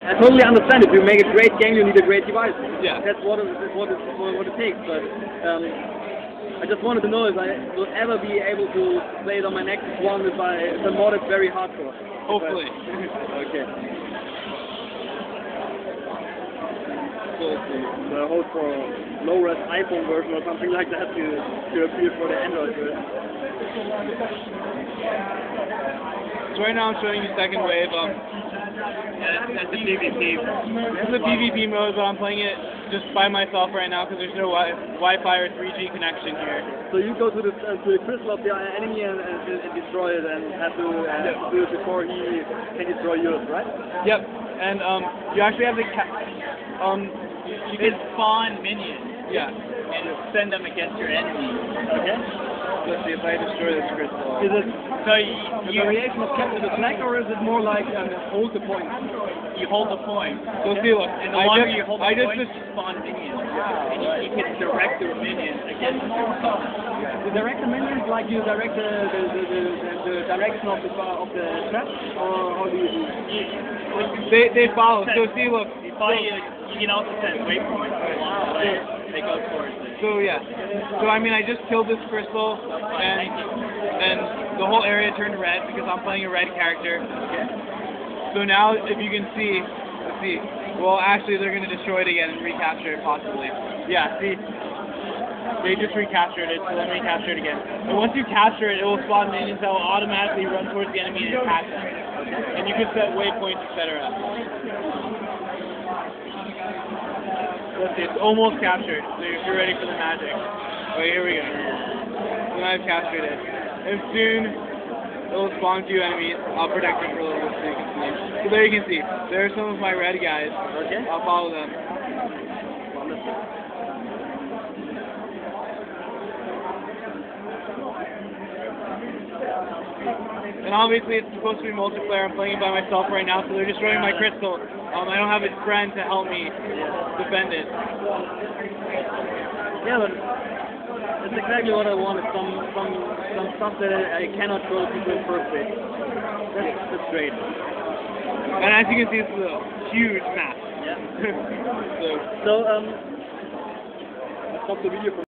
I totally understand. If you make a great game, you need a great device. Yeah. That's what it, what it, what it takes. But um, I just wanted to know if I will ever be able to play it on my next one if I if I mod it very hardcore. Hopefully. okay. So the hope for low-res iPhone version or something like that to to appear for the Android version. So right now I'm showing you second wave. Um, That's, that's the PvP. this is a PvP mode, but I'm playing it just by myself right now because there's no wi- Wi-Fi or 3G connection here. So you go to the uh, to the crystal of the enemy and, and, and destroy it and have to, uh, have to do it before he can destroy yours, right? Yep. And um, you actually have to ca- um, You can spawn minions yeah. and send them against your enemy. Okay. Let's see if I destroy this crystal. Is it So you, a you, variation of capture the flag or is it more like um, hold the point? you hold the point. So see, look, And the I longer just, you hold I the just, point, you spawn minions. And you, you can direct your minions against your You direct the minions like you direct the the, the, the, the direction of the of the trap or how do you do? it? they, they follow. So see, look, You, follow, you, you can also set waypoints along the way. They go towards it. So yeah. So I mean, I just killed this crystal, and and the whole area turned red because I'm playing a red character. So now, if you can see, let's see. Well, actually, they're gonna destroy it again and recapture it possibly. Yeah. See. They just recaptured it, so let me capture it again. And once you capture it, it will spawn minions that will automatically run towards the enemy and attack them. And you can set waypoints, etc. Let's see, it's almost captured. So if you're ready for the magic. Oh, here we go. So I've captured it. And soon it will spawn two enemies. I'll protect them for a little bit so you can see. So there you can see. There are some of my red guys. Okay. I'll follow them. And obviously it's supposed to be multiplayer. I'm playing it by myself right now, so they're destroying my crystal. Um, I don't have a friend to help me defend it. Yeah, but it's exactly what I wanted. Some some some stuff that I, I cannot show people in first place. That's, that's great. And as you can see, this is a huge map. Yeah. so So um, stop the video. For